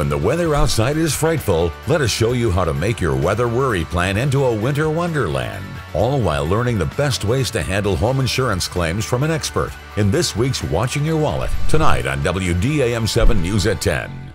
When the weather outside is frightful, let us show you how to make your weather worry plan into a winter wonderland. All while learning the best ways to handle home insurance claims from an expert in this week's Watching Your Wallet, tonight on WDAM 7 News at 10.